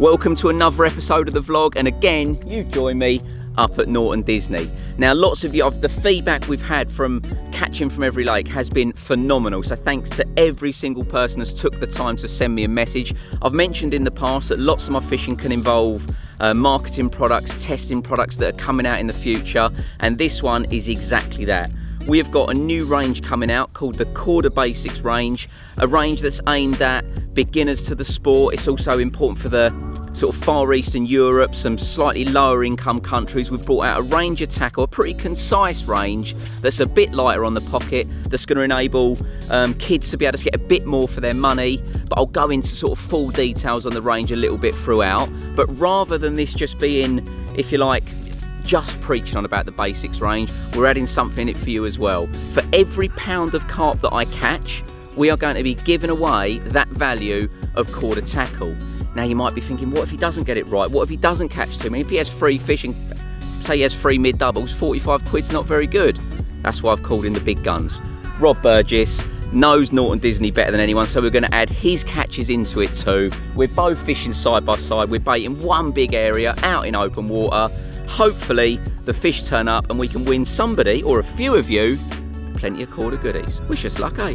Welcome to another episode of the vlog and again you join me up at Norton Disney. Now lots of you, the feedback we've had from catching from every lake has been phenomenal so thanks to every single person that's took the time to send me a message. I've mentioned in the past that lots of my fishing can involve uh, marketing products, testing products that are coming out in the future and this one is exactly that. We have got a new range coming out called the Korda Basix range, a range that's aimed at beginners to the sport. It's also important for the sort of Far Eastern Europe, some slightly lower income countries. We've brought out a range of tackle, a pretty concise range that's a bit lighter on the pocket, that's going to enable um, kids to be able to get a bit more for their money. But I'll go into sort of full details on the range a little bit throughout. But rather than this just being, if you like, just preaching on about the Basix range, we're adding something in it for you as well. For every pound of carp that I catch, we are going to be giving away that value of Korda tackle. Now you might be thinking, what if he doesn't get it right? What if he doesn't catch too many? If he has free fishing, say he has free mid doubles, 45 quid's not very good. That's why I've called in the big guns. Rob Burgess knows Norton Disney better than anyone, so we're going to add his catches into it too. We're both fishing side by side. We're baiting one big area out in open water. Hopefully the fish turn up and we can win somebody or a few of you plenty of Korda goodies. Wish us luck, eh?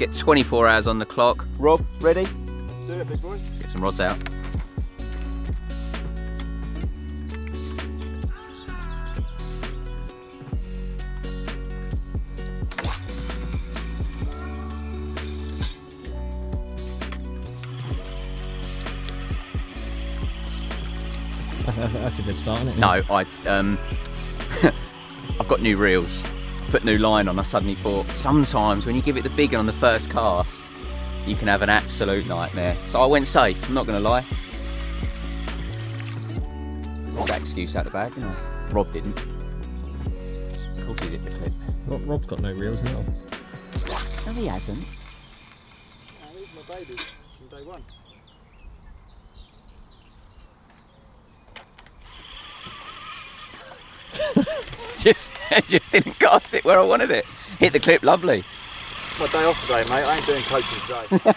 Get 24 hours on the clock. Rob, ready? Do it, big boy. Get some rods out. That's, that's a good start, isn't it? No, I um, I've got new reels. Put new line on. I suddenly thought sometimes when you give it the big one on the first cast, you can have an absolute nightmare. So I went safe. I'm not going to lie. Got that excuse out the bag, you know. Rob didn't. Of course he did the clip. Rob, Rob's got no reels now. No, he hasn't. Now, these are my babies from day one. Just, just didn't cast it where I wanted it. Hit the clip, lovely. My day off today, mate. I ain't doing coaching today.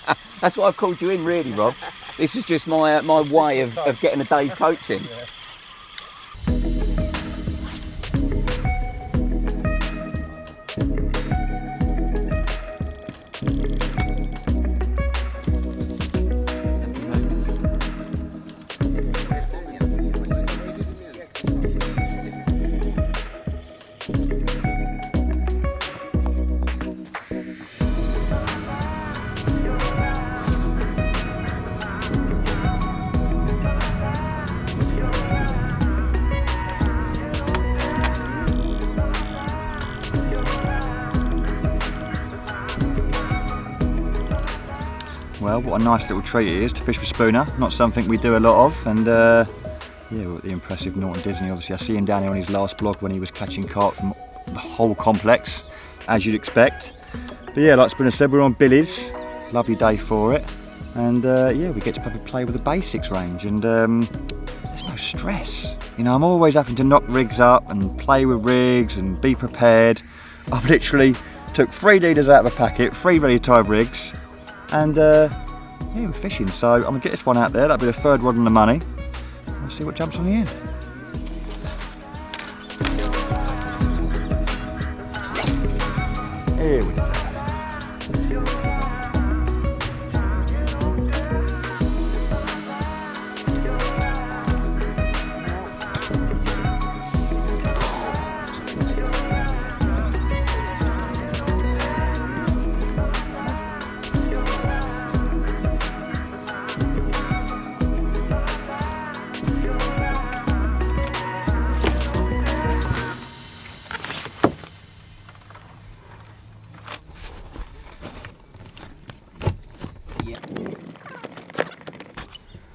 That's why I've called you in, really, Rob. This is just my uh, my way of, of getting a day's coaching. Well, nice little treat it is to fish with spooner. Not something we do a lot of, and uh, yeah, well, the impressive Norton Disney. Obviously, I see him down here on his last blog when he was catching carp from the whole complex, as you'd expect. But yeah, like Spooner said, we're on Billy's. Lovely day for it, and uh, yeah, we get to probably play with the Basix range, and um, there's no stress. You know, I'm always having to knock rigs up and play with rigs and be prepared. I've literally took three leaders out of a packet, three ready tied rigs, and uh, yeah, we're fishing. So I'm gonna get this one out there. That'll be the third rod in the money. Let's see what jumps on the end. Here we go.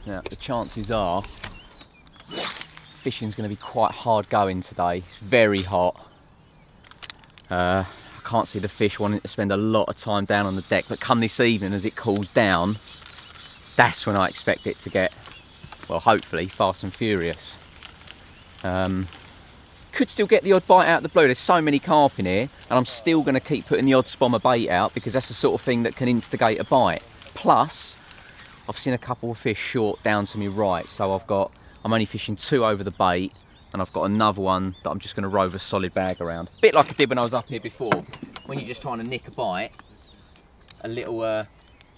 Now, the chances are fishing's going to be quite hard going today. It's very hot. Uh, I can't see the fish wanting to spend a lot of time down on the deck, but come this evening as it cools down, that's when I expect it to get, well, hopefully, fast and furious. Um, could still get the odd bite out of the blue. There's so many carp in here, and I'm still going to keep putting the odd spommer bait out because that's the sort of thing that can instigate a bite. Plus, I've seen a couple of fish short down to me right, so I've got, I'm only fishing two over the bait, and I've got another one that I'm just going to rove a solid bag around. A bit like I did when I was up here before, when you're just trying to nick a bite, a little, uh,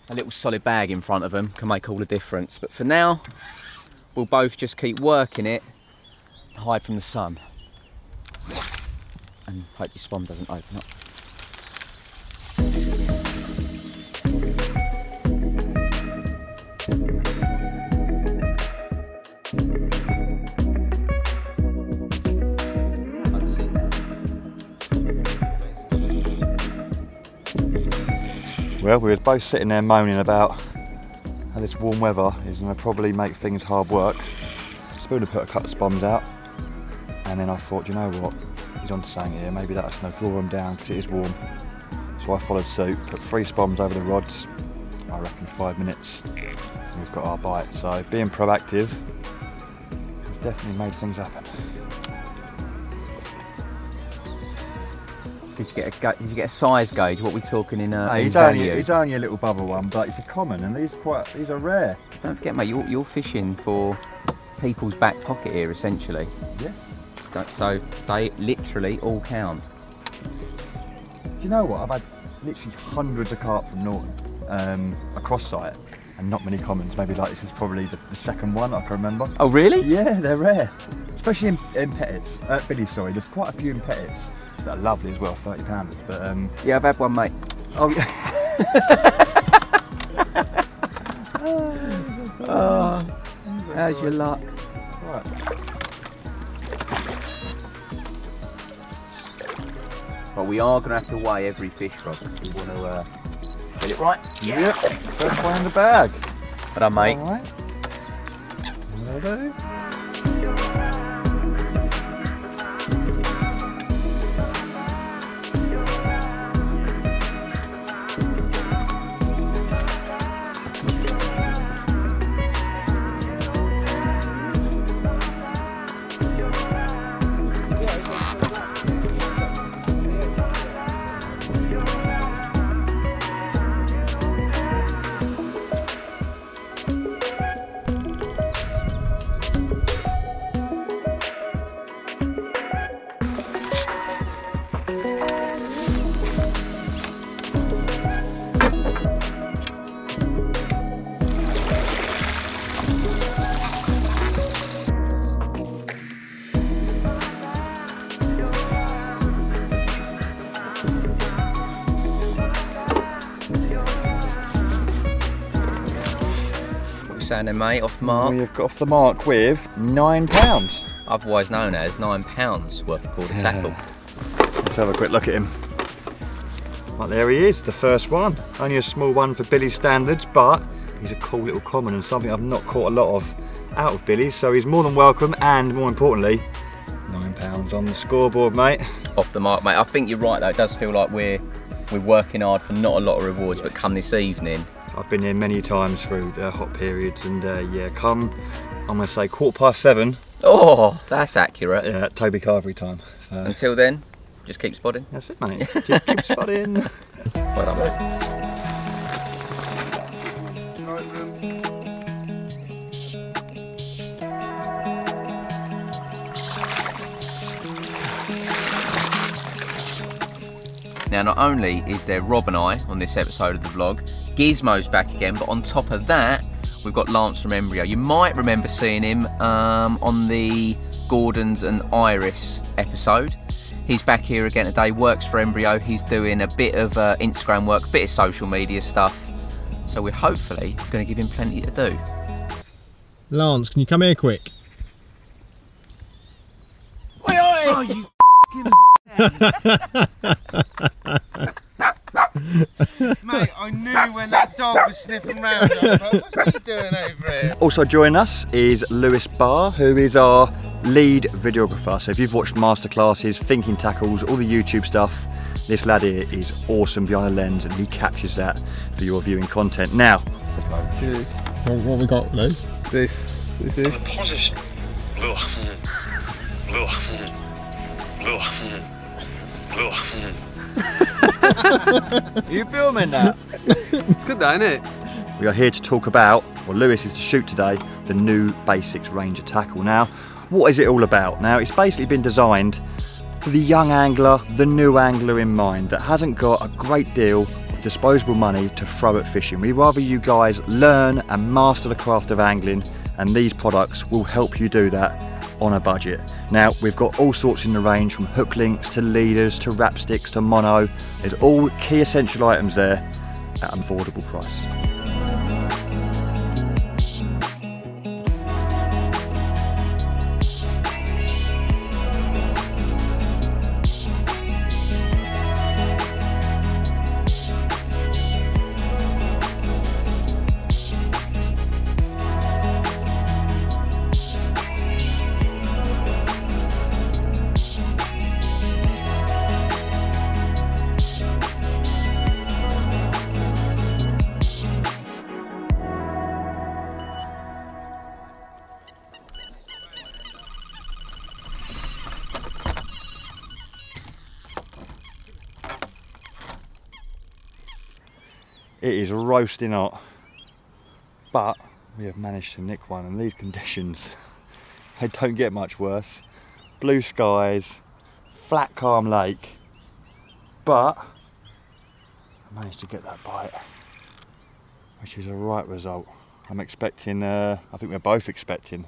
a little solid bag in front of them can make all the difference. But for now, we'll both just keep working it, hide from the sun, and hope your spawn doesn't open up. Well, we were both sitting there moaning about how this warm weather is going to probably make things hard work. Spooner put a couple of spoms out, and then I thought, you know what, he's on to something here. Maybe that's going to draw him down because it is warm. So I followed suit, put three spoms over the rods. I reckon five minutes, and we've got our bite. So being proactive has definitely made things happen. Did you get a did you get a size gauge? What we talking in, uh, No, he's, only, value? he's only a little bubble one, but it's a common, and these quite these are rare. Don't forget, mate, you're, you're fishing for people's back pocket here, essentially. Yes. So they literally all count. Do you know what? I've had literally hundreds of carp from Norton um, across site, and not many commons. Maybe like this is probably the, the second one I can remember. Oh, really? Yeah, they're rare, especially in, in Pettits. Uh, Billy, sorry. There's quite a few in Pettits that are lovely as well, thirty pounders. But um, Yeah, I've had one, mate. oh yeah. Oh, how's your luck? Right. Well, we are going to have to weigh every fish, Rob. We want to uh, get it right. Yep. First one in the bag. But I, mate. All right. Ready? Saying mate? Off mark. We have got off the mark with nine pounds. Otherwise known as nine pounds worth of Korda tackle. Let's have a quick look at him. Well, there he is, the first one. Only a small one for Billy's standards, but he's a cool little common and something I've not caught a lot of out of Billy's, so he's more than welcome and more importantly, nine pounds on the scoreboard, mate. Off the mark, mate. I think you're right though. It does feel like we're we're working hard for not a lot of rewards, but come this evening, I've been here many times through the hot periods and uh, yeah, come, I'm gonna say quarter past seven, oh, that's accurate. yeah, Toby Carvery time. So Until then, just keep spotting. that's it, mate. Just keep spotting. Well done, mate. Now, not only is there Rob and I on this episode of the vlog, Gizmo's back again, but on top of that, we've got Lance from Embryo. You might remember seeing him um, on the Gordons and Iris episode. He's back here again today, works for Embryo. He's doing a bit of uh, Instagram work, a bit of social media stuff. So we're hopefully going to give him plenty to do. Lance, can you come here quick? Oi, oi! Oh, you Mate, I knew when that dog was sniffing round. I was like, what's he doing over here? Also joining us is Lewis Barr, who is our lead videographer. So if you've watched masterclasses, thinking tackles, all the YouTube stuff, this lad here is awesome behind the lens and he captures that for your viewing content. Now, What, what we got, Lou? This, this is. Position. you filming that? It's good though, isn't it? We are here to talk about, or Lewis is to shoot today, the new Basix Ranger tackle. Now, what is it all about? Now, it's basically been designed for the young angler, the new angler in mind, that hasn't got a great deal of disposable money to throw at fishing. We'd rather you guys learn and master the craft of angling, and these products will help you do that on a budget. Now, we've got all sorts in the range from hook links to leaders to wrap sticks to mono. There's all key essential items there at an affordable price. Roasting hot, but we have managed to nick one in these conditions. they don't get much worse. Blue skies, flat calm lake, but I managed to get that bite, which is a right result. I'm expecting, uh, I think we're both expecting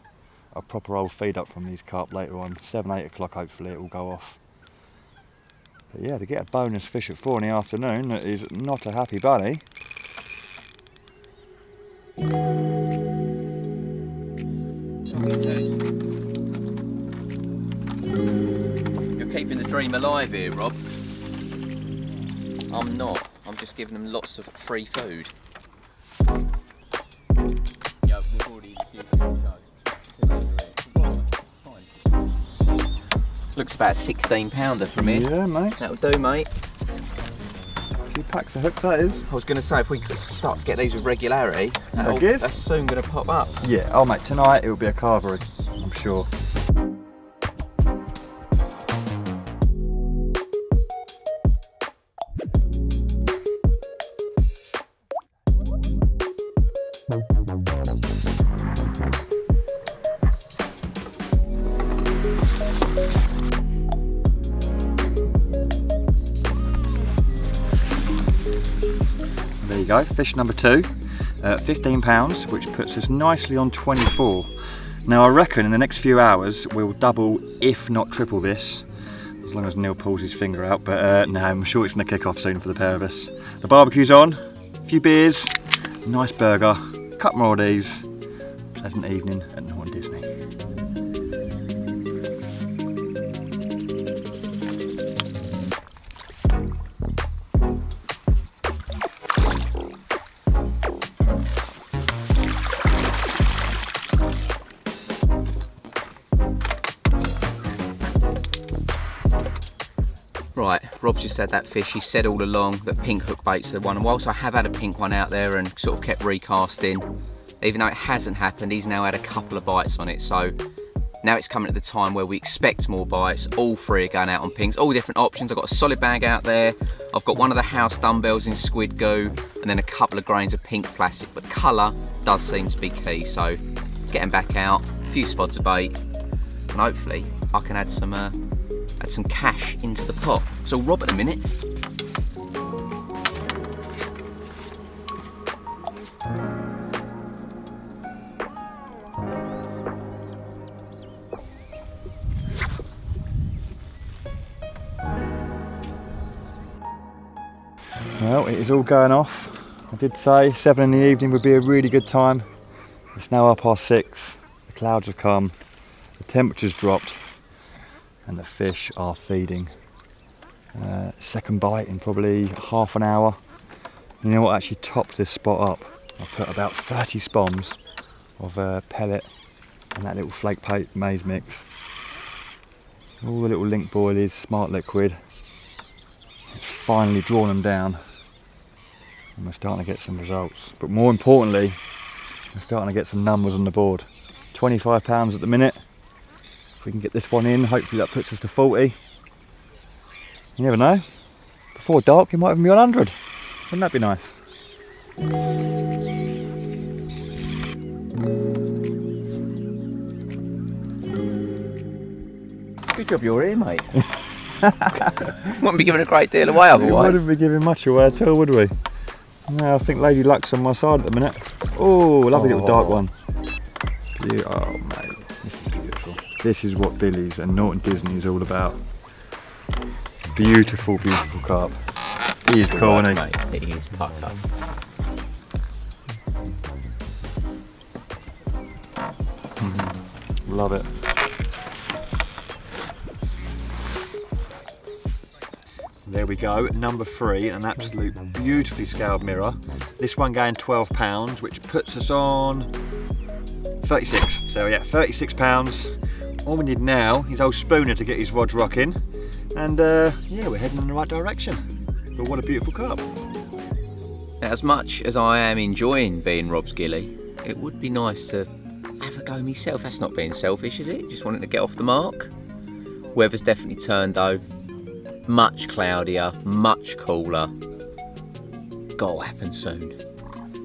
a proper old feed up from these carp later on. 7, 8 o'clock hopefully it will go off. But yeah, to get a bonus fish at 4 in the afternoon is not a happy bunny. You're keeping the dream alive here, Rob. I'm not. I'm just giving them lots of free food. Yeah, Looks about 16 pounder from here. Yeah, mate. That'll do, mate. Few packs of hooks, that is. I was going to say, if we start to get these with regularity, that's soon going to pop up. Yeah, oh mate, tonight it will be a carvery, I'm sure. Go, fish number two, uh, 15 pounds, which puts us nicely on 24. Now I reckon in the next few hours we'll double, if not triple this, as long as Neil pulls his finger out, but uh, no, I'm sure it's gonna kick off soon for the pair of us. The barbecue's on, a few beers, nice burger, a couple more of these, pleasant evening at Norton just had that fish. He said all along that pink hook bait's the one. And whilst I have had a pink one out there and sort of kept recasting, even though it hasn't happened, he's now had a couple of bites on it. So now it's coming at the time where we expect more bites. All three are going out on pinks, all different options. I've got a solid bag out there. I've got one of the house dumbbells in squid goo, and then a couple of grains of pink plastic. But colour does seem to be key. So getting back out, a few spots of bait, and hopefully I can add some uh, add some cash into the pot. So Rob in a minute. Well, it is all going off. I did say seven in the evening would be a really good time. It's now past six. The clouds have come. The temperature's dropped and the fish are feeding. Uh, second bite in probably half an hour. You know what actually topped this spot up? I put about 30 spoms of uh, pellet and that little flake maize mix. All the little link boilies, smart liquid. It's finally drawn them down and we're starting to get some results. But more importantly, we're starting to get some numbers on the board. 25 pounds at the minute. If we can get this one in, hopefully that puts us to 40. You never know. Before dark, you might even be on 100. Wouldn't that be nice? Good job you're here, mate. Wouldn't be giving a great deal away We otherwise. wouldn't be giving much away at all, would we? No, I think Lady Luck's on my side at the minute. Oh, lovely little dark Oh. one. Beau- oh, mate, beautiful. This is what Billy's and Norton Disney is all about. Beautiful, beautiful carp. He is cool, isn't he? He is up. Mm-hmm. Love it. There we go, number three, an absolute beautifully scaled mirror. This one going 12 pounds, which puts us on 36. So yeah, 36 pounds. All we need now is old Spooner to get his rods rocking. And uh, yeah, we're heading in the right direction. But what a beautiful carp. As much as I am enjoying being Rob's gilly, it would be nice to have a go myself. That's not being selfish, is it? Just wanting to get off the mark. Weather's definitely turned though. Much cloudier, much cooler. Gotta happen soon.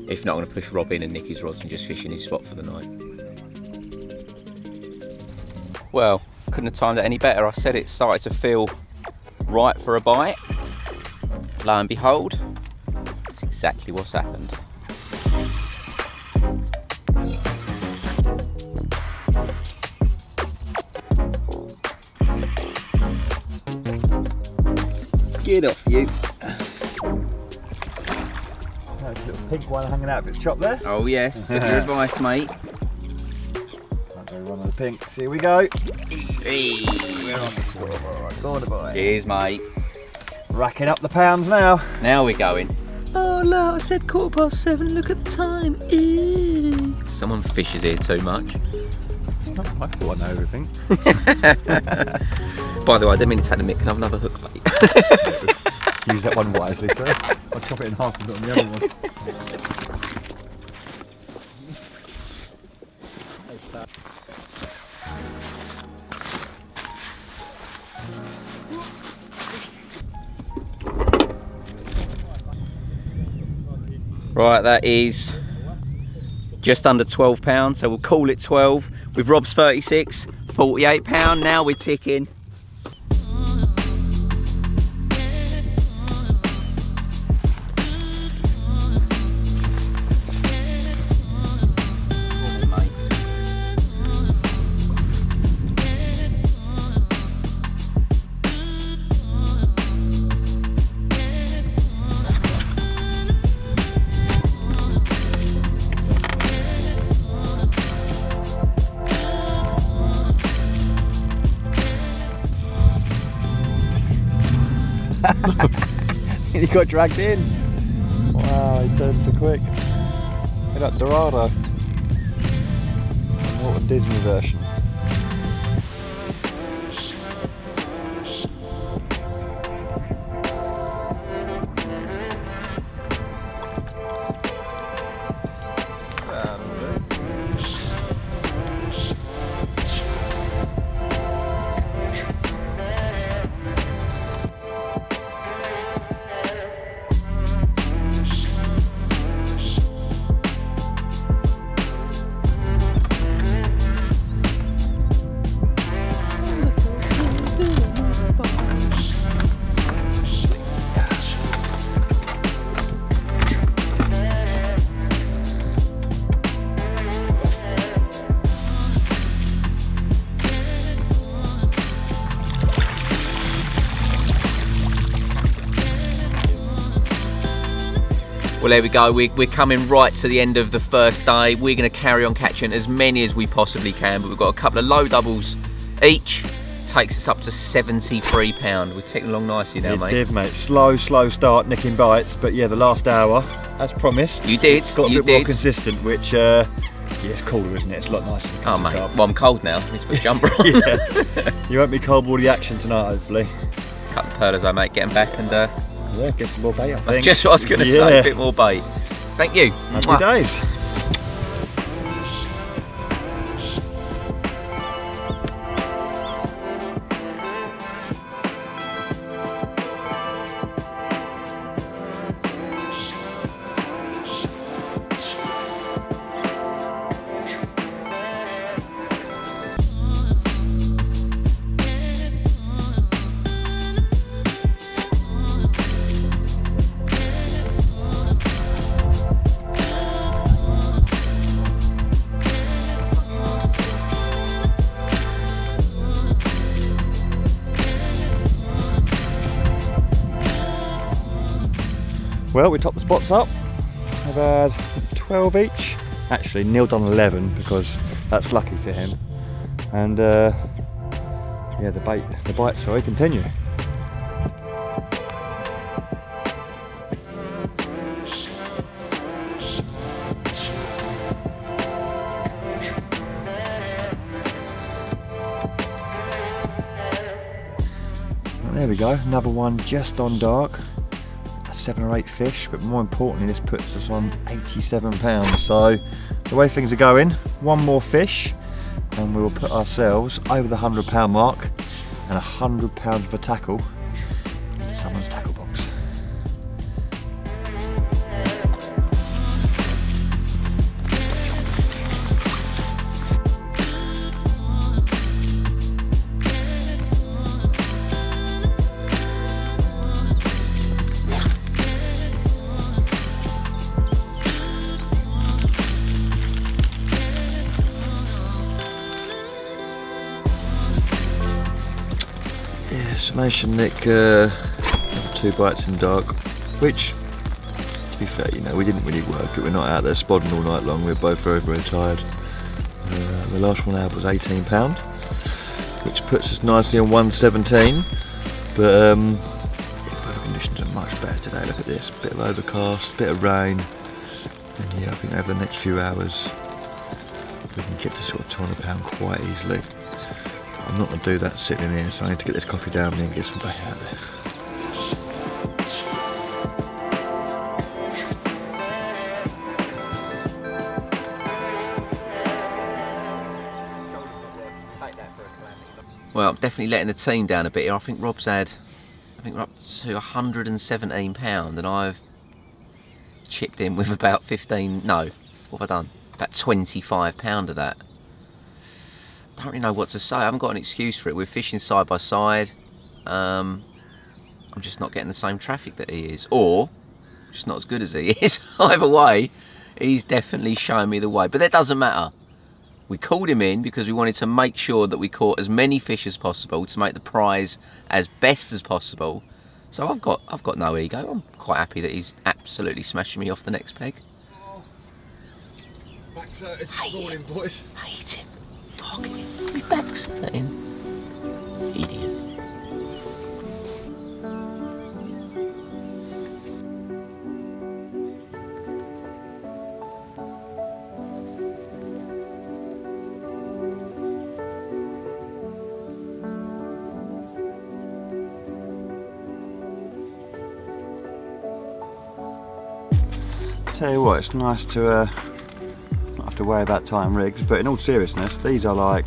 If not, I'm gonna push Rob in and nick his rods and just fish in his spot for the night. Well, couldn't have timed it any better. I said it started to feel right for a bite. Lo and behold, that's exactly what's happened. Get off you. There's a little pink one hanging out of its chop there. Oh yes, took your advice mate. Might go one of the pinks. Here we go. Hey, we're on the score. Border boy. Cheers mate. Racking up the pounds now. Now we're going. Oh no, I said quarter past seven, look at the time. Ew. Someone fishes here too much. I thought I know everything. By the way, I didn't mean to take the mic, can I have another hook mate? Use that one wisely, sir. I'll chop it in half and put it on the other one. Right, that is just under 12 pounds, so we'll call it 12. With Rob's 36, 48 pound, now we're ticking. Got dragged in. Wow, he turned so quick. Look at that Dorado. Norton Disney version. Well, there we go. We're, we're coming right to the end of the first day. We're going to carry on catching as many as we possibly can, but we've got a couple of low doubles each. Takes us up to 73 pound. We're ticking along nicely now, It mate. did, mate. Slow, slow start, nicking bites, but yeah, the last hour, as promised, You did. It's got a you bit more consistent, which, uh, yeah, it's cooler, isn't it? It's a lot nicer. Oh, mate. Well, I'm cold now. Need to put a jumper on. yeah. You won't be cold with all the action tonight, hopefully. Cut the pearlers, I mate. Get 'em back and uh, Yeah, get some more bait, I that's think. just what I was going to say. A bit more bait. Thank you. Happy Mwah. days. Well, we topped the spots up. I've had 12 each. Actually, Neil done 11 because that's lucky for him. And uh, yeah, the bait, the bite, sorry, continue. There we go, another one just on dark seven or eight fish, but more importantly, this puts us on 87 pounds. So the way things are going, one more fish, and we will put ourselves over the hundred pound mark and a hundred pounds of a tackle Yeah, Nick, uh, two bites in dark, which, to be fair, you know, we didn't really work it. We're not out there spotting all night long. We're both very, very tired. Uh, the last one had was 18 pound, which puts us nicely on 117. But um, weather conditions are much better today. Look at this, bit of overcast, bit of rain, and yeah, I think over the next few hours we can get to sort of 200 pound quite easily. I'm not going to do that sitting in here, so I need to get this coffee down and get some back out there. Well, definitely letting the team down a bit here. I think Rob's had, I think we're up to 117 pound, and I've chipped in with about 15. No, what have I done? About 25 pound of that. I don't really know what to say. I haven't got an excuse for it. We're fishing side by side. Um, I'm just not getting the same traffic that he is, or just not as good as he is. Either way, he's definitely showing me the way. But that doesn't matter. We called him in because we wanted to make sure that we caught as many fish as possible to make the prize as best as possible. So I've got I've got no ego. I'm quite happy that he's absolutely smashing me off the next peg. Back's hurting this morning, boys. Hate him. Look at him. My back's hurting. Idiot. Tell you what, it's nice to uh, not have to worry about tying rigs, but in all seriousness, these are like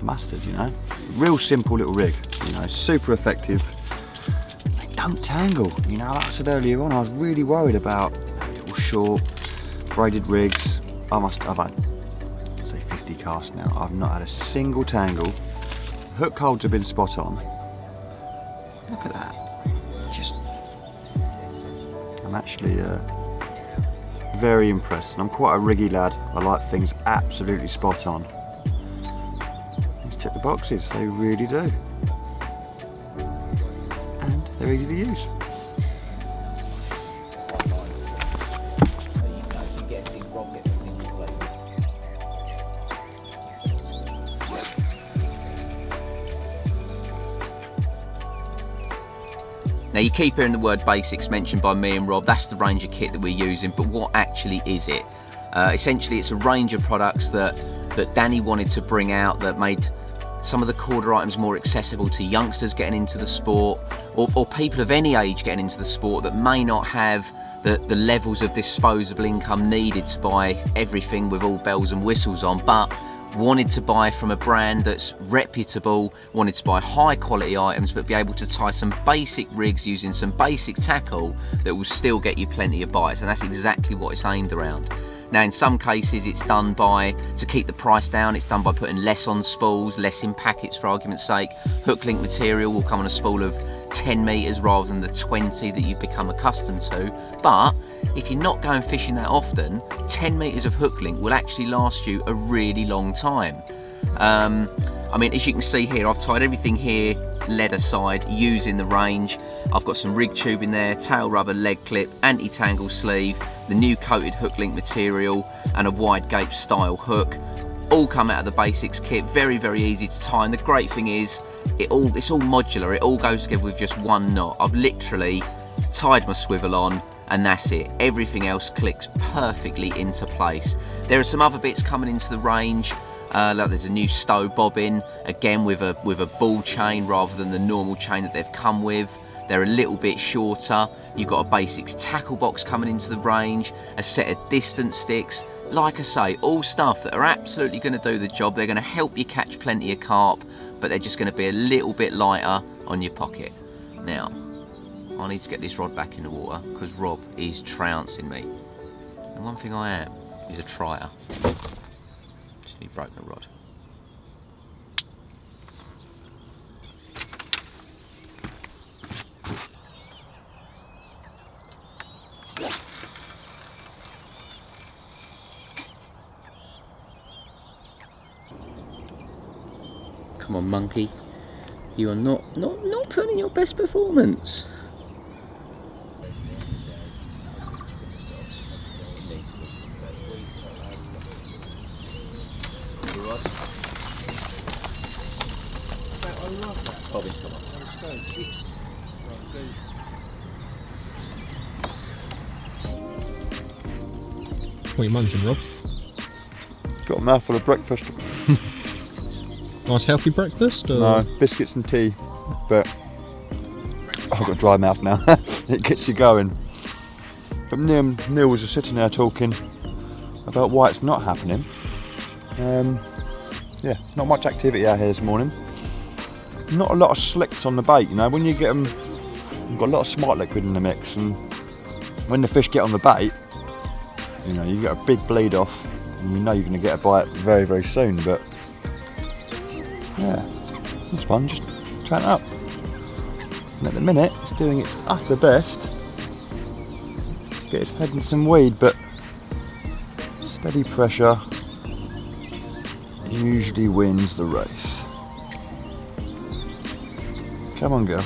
mustard, you know? Real simple little rig, you know, super effective. They don't tangle, you know, like I said earlier on, I was really worried about little short braided rigs. I must, I've had, say 50 casts now, I've not had a single tangle. Hook holds have been spot on. Look at that, just, I'm actually, uh, very impressed and I'm quite a riggy lad. I like things absolutely spot on. These tick the boxes, they really do. And they're easy to use. You keep hearing the word Basix mentioned by me and Rob, that's the Ranger kit that we're using, but what actually is it? Uh, essentially it's a range of products that, that Danny wanted to bring out that made some of the Korda items more accessible to youngsters getting into the sport or, or people of any age getting into the sport that may not have the, the levels of disposable income needed to buy everything with all bells and whistles on but wanted to buy from a brand that's reputable, wanted to buy high quality items but be able to tie some basic rigs using some basic tackle that will still get you plenty of bites and that's exactly what it's aimed around. Now in some cases it's done by, to keep the price down, it's done by putting less on spools, less in packets for argument's sake. Hook link material will come on a spool of 10 metres rather than the 20 that you've become accustomed to. But if you're not going fishing that often, 10 metres of hook link will actually last you a really long time. Um, I mean, as you can see here, I've tied everything here leather side using the range. I've got some rig tube in there, tail rubber leg clip, anti-tangle sleeve, the new coated hook link material, and a wide gape style hook. All come out of the Basix kit, very, very easy to tie. And the great thing is, it all it's all modular, it all goes together with just one knot. I've literally tied my swivel on, and that's it. Everything else clicks perfectly into place. There are some other bits coming into the range. Uh, like there's a new stow bobbin, again with a with a ball chain rather than the normal chain that they've come with. They're a little bit shorter. You've got a Basix tackle box coming into the range, a set of distance sticks. Like I say, all stuff that are absolutely going to do the job. They're going to help you catch plenty of carp, but they're just going to be a little bit lighter on your pocket. Now, I need to get this rod back in the water because Rob is trouncing me. And one thing I am is a trier. Need broken rod. Come on, monkey. You are not not not putting in your best performance. Munching, Rob? Got a mouthful of breakfast. Nice healthy breakfast? Or? No, biscuits and tea, but I've got a dry mouth now. it gets you going. But Neil, Neil was just sitting there talking about why it's not happening. Um, yeah, not much activity out here this morning. Not a lot of slicks on the bait, you know. When you get them, you've got a lot of smart liquid in the mix, and when the fish get on the bait, you know, you get a big bleed off, and you know you're going to get a bite very, very soon. But yeah, this one just turned up. And at the minute, it's doing its utter best. to Get its head in some weed, but steady pressure usually wins the race. Come on, girl.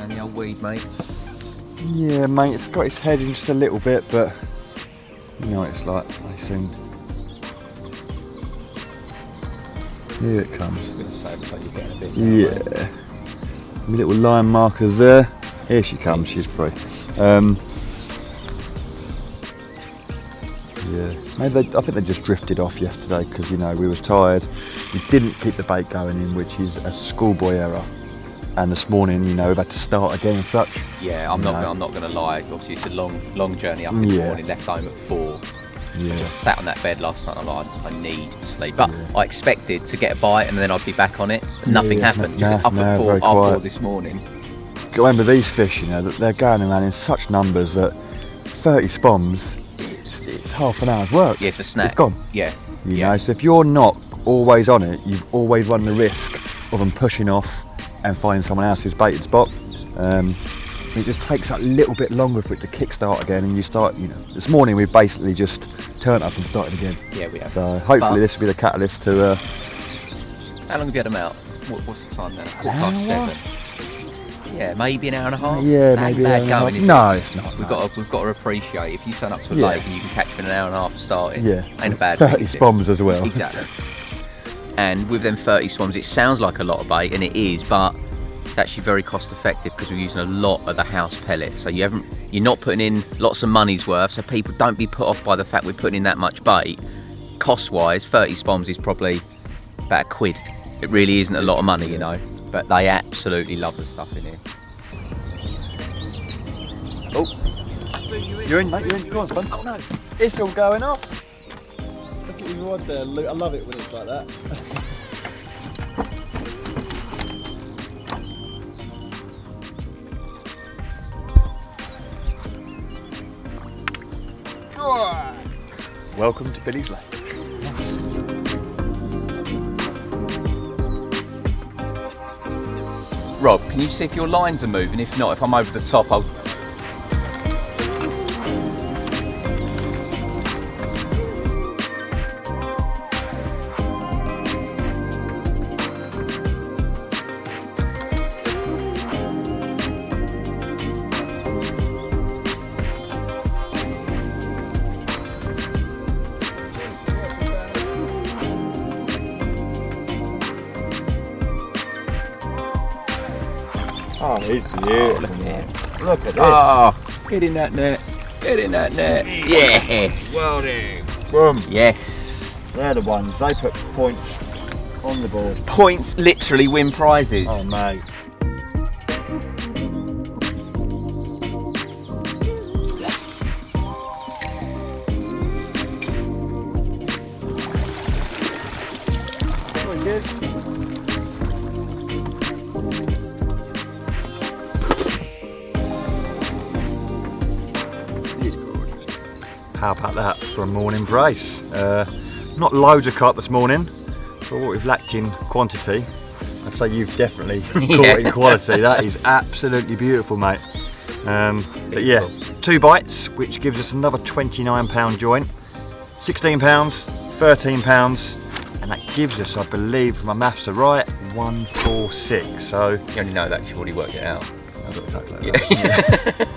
And the old weed, mate. Yeah, mate, it's got its head in just a little bit, but you know it's like. They soon. Here it comes. I was going to say, like bit. Yeah. Little line markers there. Here she comes, she's free. Um, yeah, maybe they, I think they just drifted off yesterday because you know we was tired. We didn't keep the bait going in, which is a schoolboy error. And this morning, you know, we've had to start again and such. Yeah, I'm not. I'm not going to lie. Obviously, it's a long, long journey up in the morning. Left home at four. Yeah. Just sat on that bed last night. and I'm like, I need sleep. But Yeah. I expected to get a bite and then I'd be back on it. But nothing Yeah, happened. no, up no, at four, four this morning. Remember these fish, you know, that they're going around in such numbers that 30 spoms, it's, it's half an hour's work. Yeah, it's a snack. It's gone. Yeah. You Yeah. know, so if you're not always on it, you've always run the risk of them pushing off and find someone else's baited spot. Um, it just takes a little bit longer for it to kickstart again, and you start. You know, this morning we've basically just turned up and started again. Yeah, we have. So hopefully But- this will be the catalyst to. Uh, How long have you had them out? What, what's the time now? Past seven. Yeah, maybe an hour and a half. yeah, That maybe. bad going, is no, it? it's not. We've no. got to, we've got to appreciate if you turn up to a Yeah. lake and you can catch them in an hour and a half starting. Yeah, ain't a bad thing, 30 is spoms as well. Exactly. And with them 30 spoms, it sounds like a lot of bait, and it is, but It's actually very cost effective because we're using a lot of the house pellet. So you haven't, you're not putting in lots of money's worth. So people don't be put off by the fact we're putting in that much bait. Cost wise, 30 spoms is probably about a quid. It really isn't a lot of money, you know. But they absolutely love the stuff in here. Oh, you're in, mate, you're in. Go on, Spoon. Oh no. It's all going off. I love it when it's like that. Welcome to Billy's Lake. Rob, can you see if your lines are moving? If not, if I'm over the top, I'll Oh, he's Oh, beautiful. look at him. Look at this. Oh, get in that net. Get in that net. Yes. Well done. Boom. Yes. They're the ones. They put points on the board. Points literally win prizes. Oh, mate. A morning brace? Uh, not loads of carp this morning, but what we've lacked in quantity, I'd say you've definitely caught in quality. That is absolutely beautiful, mate. Um, but yeah, two bites, which gives us another 29 pound joint, 16 pounds, 13 pounds, and that gives us, I believe, my maths are right, 146. So You only know that you've already worked it out. I've got to calculate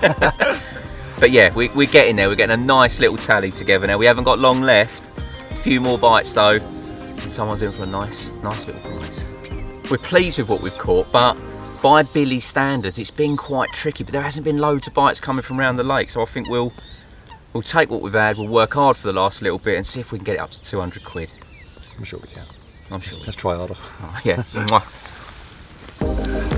that. But yeah, we, we're getting there. We're getting a nice little tally together now. We haven't got long left. A few more bites though, and someone's in for a nice, nice little prize. We're pleased with what we've caught, but by Billy's standards, it's been quite tricky. But there hasn't been loads of bites coming from around the lake, so I think we'll we'll take what we've had. We'll work hard for the last little bit and see if we can get it up to 200 quid. I'm sure we can. I'm sure. we Let's try harder. Oh, Yeah,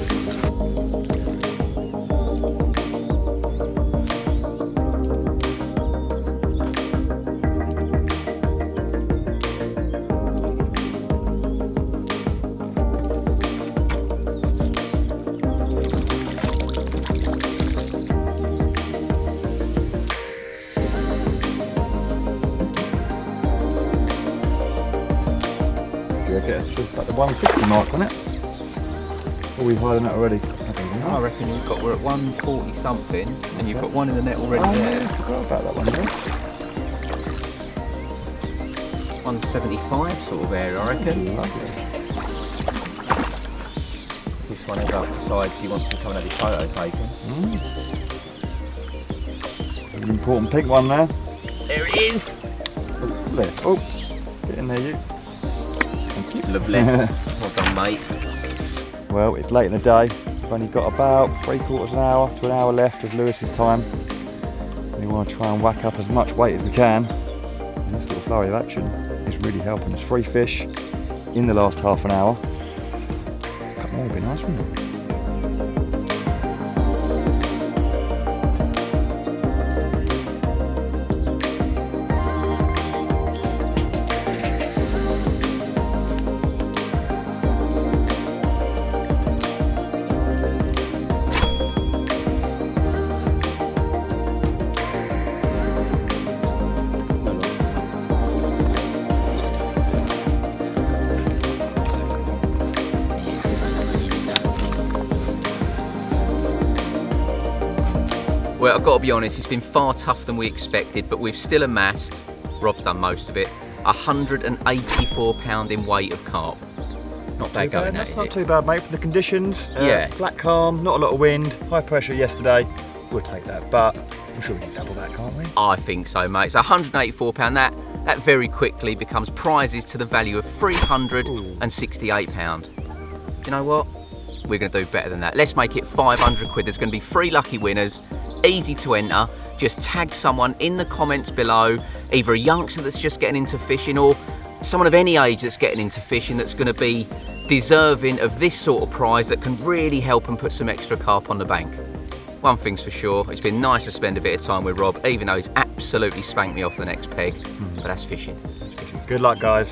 mark, wasn't it? Or we higher than that already? I I reckon you've got we're at 140 something, and you've got one in the net Oh, already yeah, there. I forgot about that one. Yeah. 175 sort of area, I reckon. Lovely. This one is up the side, so he wants to come and have his photo taken. Mm. An important pink one there. There it is. Oh, there. Oh, get in there, you. Thank you. Lovely. well done, mate. Well, it's late in the day. We've only got about three quarters of an hour to an hour left of Lewis's time. We want to try and whack up as much weight as we can. And this little flurry of action is really helping. There's three fish in the last half an hour. More would be nice, wouldn't it? Well, I've got to be honest, it's been far tougher than we expected, but we've still amassed, Rob's done most of it, 184 pound in weight of carp. Not bad going, that That's not it? too bad, mate, for the conditions. Uh, Yeah. Flat calm, not a lot of wind, high pressure yesterday. We'll take that, but I'm sure we can double that, can't we? I think so, mate. So 184 pound. That that very quickly becomes prizes to the value of 368 pound. You know what? We're going to do better than that. Let's make it 500 quid. There's going to be three lucky winners, easy to enter. Just tag someone in the comments below, either a youngster that's just getting into fishing or someone of any age that's getting into fishing that's going to be deserving of this sort of prize that can really help and put some extra carp on the bank. One thing's for sure, it's been nice to spend a bit of time with Rob, even though he's absolutely spanked me off the next peg, hmm. but that's fishing. Good luck, guys.